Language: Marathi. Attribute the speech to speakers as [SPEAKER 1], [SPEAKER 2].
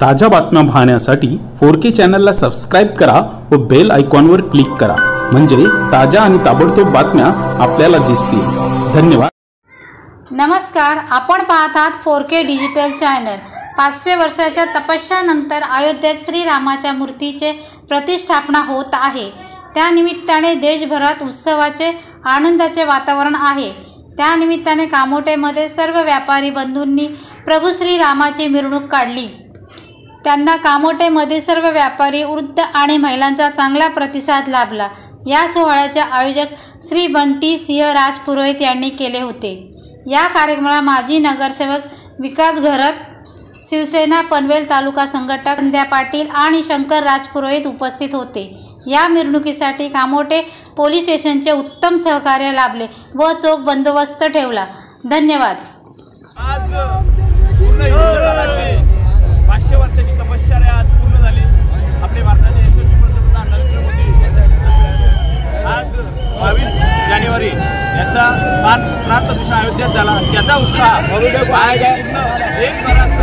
[SPEAKER 1] ताज्या बातम्या पाहण्यासाठी फोर के चॅनलला सबस्क्राईब करा व बेल आयकॉनवर क्लिक करा. म्हणजे ताज्या आणि ताबडतोब बातम्या आपल्याला दिसतील. धन्यवाद.
[SPEAKER 2] नमस्कार आपण पाहत आहात फोर के डिजिटल चॅनल. पाचशे वर्षाच्या तपस्यानंतर अयोध्येत श्रीरामाच्या मूर्तीचे प्रतिष्ठापना होत आहे. त्यानिमित्ताने देशभरात उत्सवाचे आनंदाचे वातावरण आहे. त्यानिमित्ताने कामोटेमध्ये सर्व व्यापारी बंधूंनी प्रभू श्रीरामाची मिरवणूक काढली. त्यांना कामोटेमध्ये सर्व व्यापारी वृद्ध आणि महिलांचा चांगला प्रतिसाद लाभला. या सोहळ्याचे आयोजक श्री बंटी सिंह राजपुरोहित यांनी केले होते. या कार्यक्रमाला माजी नगरसेवक विकास घरत शिवसेना पनवेल तालुका संघटक संध्या पाटील आणि शंकर राजपुरोहित उपस्थित होते. या मिरवणुकीसाठी कामोटे पोलीस स्टेशनचे उत्तम सहकार्य लाभले व चोख बंदोबस्त ठेवला. धन्यवाद.
[SPEAKER 3] प्राण प्राण प्रतिष्ठा अयोध्येत झाला. त्याचा उत्साह. एक